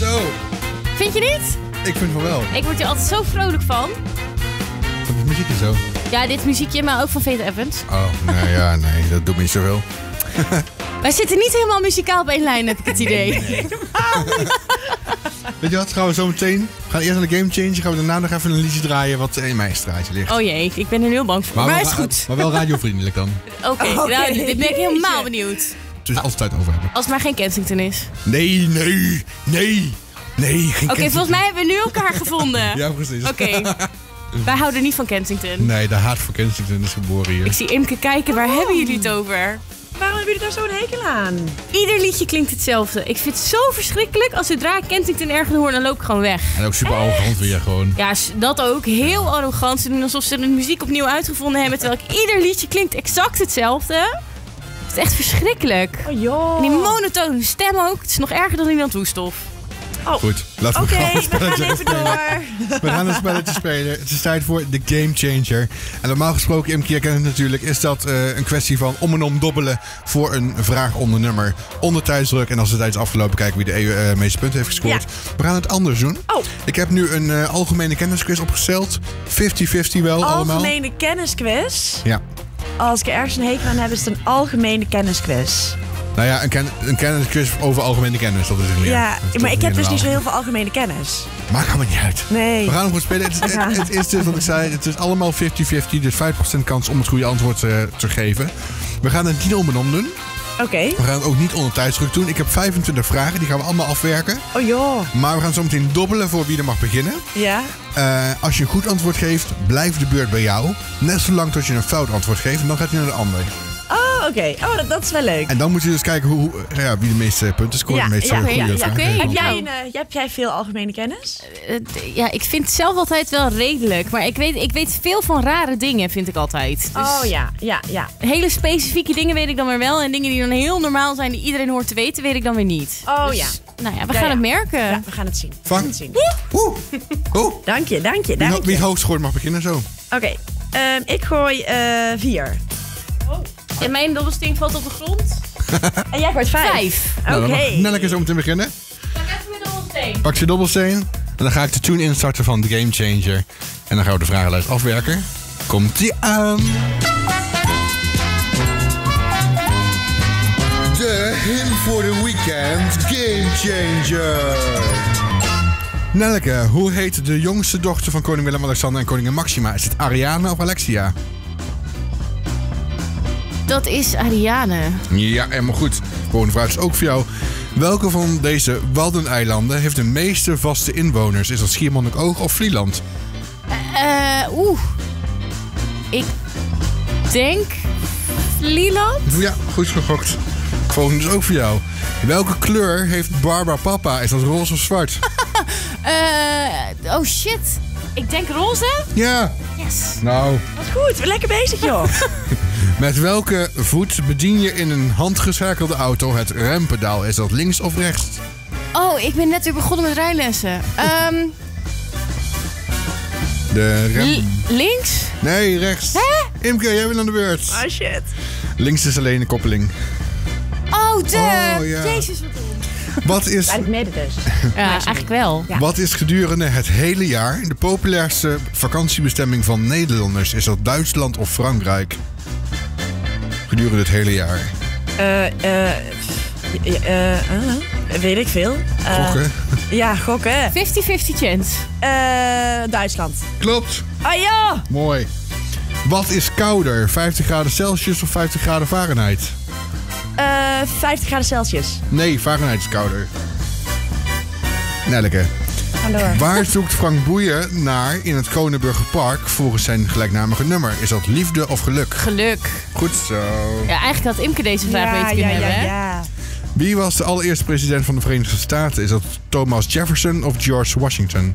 Zo, Vind je niet? ik vind van wel. Ik word hier altijd zo vrolijk van. Wat is muziekje zo? Ja, dit muziekje, maar ook van Faith Evans. Oh, nee, ja, nee, dat doet me niet zoveel. Wij zitten niet helemaal muzikaal op één lijn, heb ik het idee. Weet je wat, gaan we zo meteen... We gaan eerst naar de Game Changer, gaan we daarna nog even een liedje draaien wat in mijn straatje ligt. Oh jee, ik ben er heel bang voor. Maar, is goed. Maar wel radiovriendelijk dan. Oké, nou, dit ben ik helemaal benieuwd. Dus alles tijd over hebben. Als het maar geen Kensington is. Nee, nee, nee, nee. Geen Oké, volgens mij hebben we nu elkaar gevonden. Ja, precies. Oké. Wij houden niet van Kensington. Nee, de haat voor Kensington is geboren hier. Ik zie Imke kijken, waar hebben jullie het over? Waarom hebben jullie daar zo'n hekel aan? Ieder liedje klinkt hetzelfde. Ik vind het zo verschrikkelijk. Als zodra ik Kensington ergens hoor, dan loop ik gewoon weg. En ook super arrogant weer gewoon. Ja, dat ook. Heel arrogant. Ze doen alsof ze de muziek opnieuw uitgevonden hebben. Terwijl ik ieder liedje klinkt exact hetzelfde. Het is echt verschrikkelijk. Oh joh. En die monotone stem ook. Het is nog erger dan iemand toestof. Goed, laten we Oké, gewoon een we gaan spelen. door. We gaan een spelletje spelen. Het is tijd voor de Game Changer. En normaal gesproken, Imke, jij kent het natuurlijk, is dat eh, een kwestie van om en om dobbelen voor een vraag onder nummer. Onder tijdsdruk. En als de tijd is afgelopen, kijken wie de eh, meeste punten heeft gescoord. We gaan het anders doen. Oh. Ik heb nu een eh, algemene kennisquiz opgesteld. 50-50 wel allemaal. Algemene kennisquiz. Ja. Als ik er ergens een hekel aan heb, is het een algemene kennisquiz. Nou ja, een, ken een kennisquiz over algemene kennis. Dat is het meer. Ja, is maar ik heb dus niet zo heel veel algemene kennis. Maakt allemaal niet uit. Nee. We gaan hem goed spelen. Het is, het, het is dus wat ik zei. Het is allemaal 50-50. Dus 5% kans om het goede antwoord eh, te geven. We gaan het niet om en om doen. Oké. We gaan het ook niet onder tijdsdruk doen. Ik heb 25 vragen. Die gaan we allemaal afwerken. Oh joh. Maar we gaan zo meteen dobbelen voor wie er mag beginnen. Ja. Eh, als je een goed antwoord geeft, blijft de beurt bij jou. Net zolang tot je een fout antwoord geeft. En dan gaat hij naar de ander. Oh, oké. Oh, dat, dat is wel leuk. En dan moet je dus kijken hoe, hoe- ja, wie de meeste punten scoort. Ja, de meeste ja, goede ja, ja. Heb jij, een, eh, heb jij veel algemene kennis? Eh, d- ja, ik vind het zelf altijd wel redelijk. Maar ik weet, ik weet veel van rare dingen, vind ik altijd. Dus Oh ja, ja, ja. Hele specifieke dingen weet ik dan weer wel. En dingen die dan heel normaal zijn, die iedereen hoort te weten, weet ik dan weer niet. Oh Dus, ja. Nou ja, we Ja, gaan ja. het merken. Ja, we gaan het zien. Gaan het zien. Oeh. Dank je, dank je, Wie, dank wie je. het hoogst scoort mag beginnen zo. Oké, ehm, ik gooi eh, vier. En mijn dobbelsteen valt op de grond. En jij gooit vijf. Vijf. Oké. Nou, dan mag Nelleke zo meteen beginnen. Pak even mijn dobbelsteen. Pak je dobbelsteen. En dan ga ik de tune instarten van The Game Changer. En dan gaan we de vragenlijst afwerken. Komt die aan. De hint voor de weekend Game Changer. Nelleke, hoe heet de jongste dochter van koning Willem-Alexander en koningin Maxima? Is het Ariane of Alexia? Dat is Ariane. Ja, helemaal goed. Volgende vraag is ook voor jou. Welke van deze Waddeneilanden heeft de meeste vaste inwoners? Is dat Schiermonnikoog of Vlieland? Eh, oeh. Ik denk Vlieland? Ja, goed gegokt. Volgende is ook voor jou. Welke kleur heeft Barbara Papa? Is dat roze of zwart? Eh, oh shit. Ik denk roze? Ja. Yes. Nou, Wat goed, lekker bezig joh. met welke voet bedien je in een handgeschakelde auto het rempedaal? Is dat links of rechts? Oh, ik ben net weer begonnen met rijlessen. Ehm, De rem... li- links? Nee, rechts. Imke, jij bent aan de beurt. Oh shit. Links is alleen de koppeling. Oh, de. Oh, ja. Jezus, wat dom. Wat is... Eigenlijk mede dus. Ja, eigenlijk wel. Ja. Wat is gedurende het hele jaar de populairste vakantiebestemming van Nederlanders? Is dat Duitsland of Frankrijk? Gedurende het hele jaar. Eh, eh, ja, eh, eh, weet ik veel. Eh, Gokken. Ja, gokken. 50-50 chance. Eh, Duitsland. Klopt. Ah ja! Mooi. Wat is kouder? 50 graden Celsius of 50 graden Fahrenheit? Eh 50 graden Celsius. Nee, Fahrenheit is kouder. Nelleke. Door. Waar zoekt Frank Boeien naar in het Kronenburger Park volgens zijn gelijknamige nummer? Is dat liefde of geluk? Geluk. Goed zo. Ja, eigenlijk had Imke deze vraag weten ja, kunnen ja, hebben. hè? ja. Wie was de allereerste president van de Verenigde Staten? Is dat Thomas Jefferson of George Washington?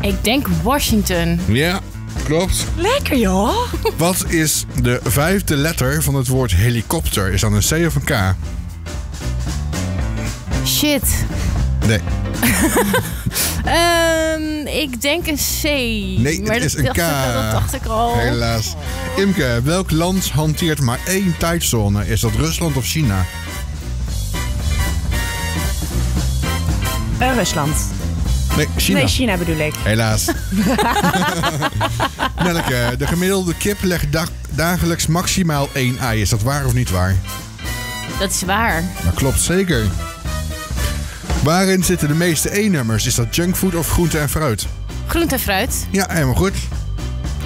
Ik denk Washington. Ja, klopt. Lekker joh. Wat is de vijfde letter van het woord helikopter? Is dat een C of een K? Shit. Nee. Ehm, ik denk een C. Nee, het maar is dat een K. ik dat dacht ik al. Helaas. Imke, welk land hanteert maar één tijdzone? Is dat Rusland of China? Eh, Rusland. Nee, China. Nee, China bedoel ik. Helaas. Nelke, de gemiddelde kip legt dag- dagelijks maximaal één ei. Is dat waar of niet waar? Dat is waar. Dat klopt zeker. Waarin zitten de meeste E-nummers? Is dat junkfood of groente en fruit? Groente en fruit. Ja, helemaal goed.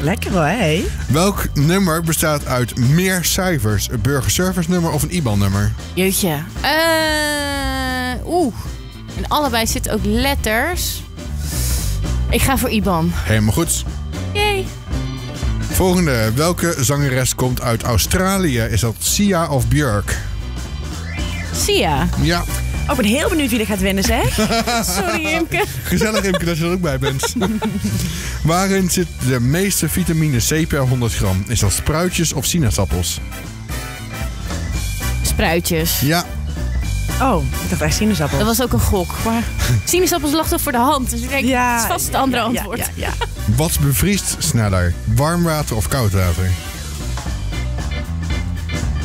Lekker hoor, hé. Welk nummer bestaat uit meer cijfers? Een burgerservice nummer of een IBAN-nummer? Jeetje. Eh, Oeh. En allebei zitten ook letters. Ik ga voor Iban. Helemaal goed. Yay. Volgende. Welke zangeres komt uit Australië? Is dat Sia of Björk? Sia. Ja, Oh, ik ben heel benieuwd wie er gaat winnen, zeg. Sorry, Imke. gezellig Imke dat je er ook bij bent. Waarin zit de meeste vitamine C per 100 gram? Is dat spruitjes of sinaasappels? Spruitjes. Ja, Oh, ik dacht echt sinaasappel. Dat was ook een gok. Maar sinaasappels lag toch voor de hand. Dus ik denk, het is vast het andere ja, antwoord. Ja, ja, wat bevriest sneller? Warm water of koud water?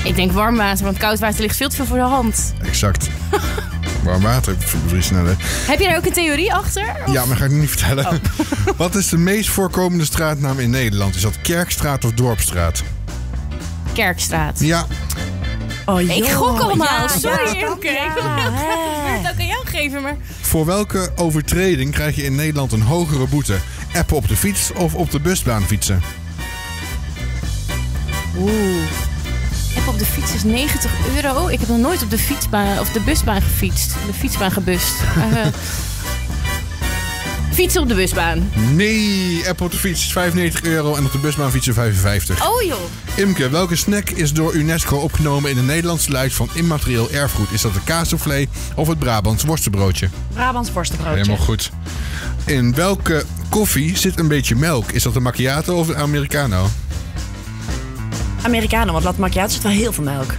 Ik denk warm water, want koud water ligt veel te veel voor de hand. Exact. Warm water sneller. Heb je daar ook een theorie achter? Ja, maar ga ik niet vertellen. Wat is de meest voorkomende straatnaam in Nederland? Is dat Kerkstraat of Dorpstraat? Kerkstraat. Ja, Oh, Ik joh. gok allemaal. Ja, Sorry, ja, ja, Ik wil het ook aan jou geven, maar... Voor welke overtreding krijg je in Nederland een hogere boete? Appen op de fiets of op de busbaan fietsen? Oeh. App op de fiets is 90 euro. Ik heb nog nooit op de fietsbaan of de busbaan gefietst. De fietsbaan gebust. Eh, fietsen op de busbaan. Nee, app op de fiets is 95 euro en op de busbaan fietsen 55. Oh joh. Imke, welke snack is door UNESCO opgenomen in de Nederlandse lijst van immaterieel erfgoed? Is dat de kaassoufflé of het Brabants worstenbroodje? Brabants worstenbroodje. Helemaal goed. In welke koffie zit een beetje melk? Is dat de macchiato of de americano? Americano, want latte macchiato zit wel heel veel melk.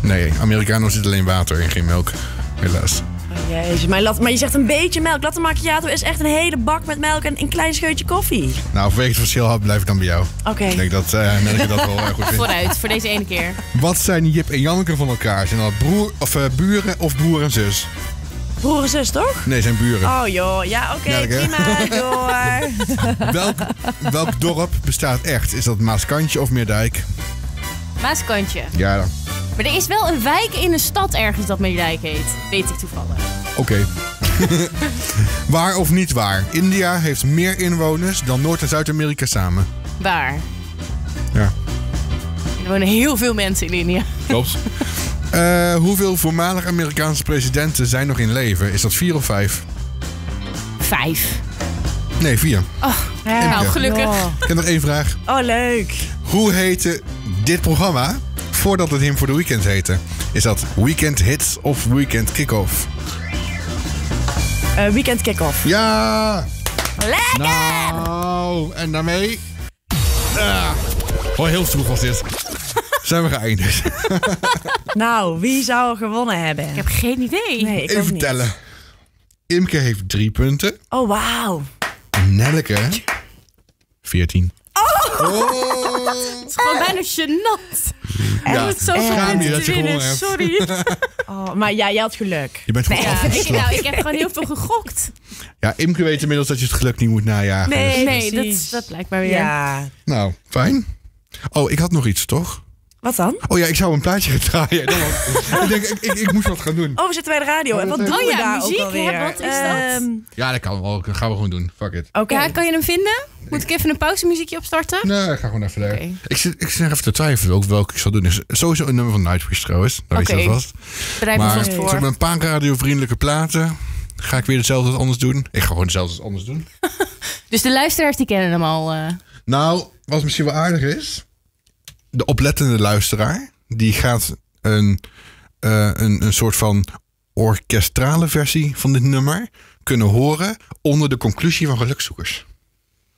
Nee, americano zit alleen water in, geen melk. Helaas. Oh, jezus, maar, lat- maar je zegt een beetje melk. Latte macchiato is echt een hele bak met melk en een klein scheutje koffie. Nou, vanwege het verschil had, blijf ik dan bij jou. Oké. Ik denk dat uh, Nelke dat wel eh, goed vindt. Vooruit, voor deze ene keer. Wat zijn Jip en Janneke van elkaar? Zijn dat broer, of, eh, buren of broer en zus? Broer en zus, toch? Nee, zijn buren. Oh joh, ja oké, Ja, oké. prima, door. Welk, welk dorp bestaat echt? Is dat Maaskantje of Meerdijk? Maaskantje. Ja, dan. Maar er is wel een wijk in een stad ergens dat Meerdijk heet. Weet ik toevallig. Oké. waar of niet waar? India heeft meer inwoners dan Noord- en Zuid-Amerika samen. Waar? Ja, Er wonen heel veel mensen in India. klopt. Eh, hoeveel voormalig Amerikaanse presidenten zijn nog in leven? Is dat vier of vijf? Vijf. Nee, vier. Ja, Nou, gelukkig. Ik heb nog één vraag. Oh, leuk. Hoe heette dit programma voordat het Him voor de Weekend heette? Is dat Weekend Hits of Weekend Kickoff? Eh, weekend kick-off. Ja! Lekker! Nou, en daarmee... Ah, oh, heel vroeg was dit. Zijn we geëindigd. Nou, wie zou er gewonnen hebben? Ik heb geen idee. Nee, ik Even niet. tellen. Imke heeft drie punten. Oh, wauw. Nelke... 14. Het is gewoon bijna gênant. Ja, Het is zo schaam je te dat je winnen. gewonnen hebt. Sorry. Oh, maar ja, jij had geluk. Je bent gewoon Ja, ik, nou, heb gewoon heel veel gegokt. Ja, Imke weet inmiddels dat je het geluk niet moet najagen. Nee. dus- Nee, dat, dat lijkt mij weer. Ja. Nou, fijn. Oh, ik had nog iets, toch? Wat dan? Oh ja, ik zou een plaatje gaan draaien. Ik, denk, ik, ik, ik moest wat gaan doen. Oh, we zitten bij de radio. En wat doen Oh we ja, daar muziek, ook alweer? hè? Wat is dat? Ehm, Ja, dat kan wel. Dat gaan we gewoon doen. Fuck it. Oké. Ja, kan je hem vinden? Moet ik even een pauzemuziekje opstarten? Nee, ik ga gewoon even lekker. Oké. Ik, zit, ik zit even te twijfelen ook welke ik zal doen. Is sowieso een nummer van Nightwish trouwens. Dat weet je Oké. alvast. Bereid me Maar vast ik voor. heb een paar radiovriendelijke platen. Ga ik weer hetzelfde als anders doen? Ik ga gewoon hetzelfde als anders doen. Dus de luisteraars die kennen hem al. eh. Nou, wat misschien wel aardig is. De oplettende luisteraar. Die gaat een, eh, een, een soort van orkestrale versie van dit nummer kunnen horen onder de conclusie van gelukzoekers.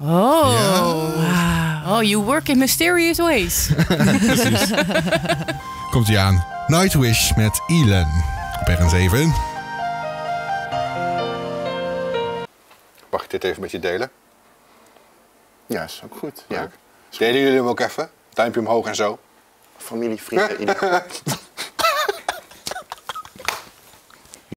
Oh. Oh, you work in mysterious ways. Precies. Komt ie aan. Nightwish met Elon. Op RN7. Mag ik dit even met je delen? Ja, is ook goed. Ja. Delen jullie hem ook even? Duimpje omhoog en zo. Familie, vrienden, iedereen.